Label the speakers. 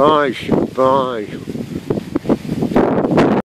Speaker 1: Baixo, baixo.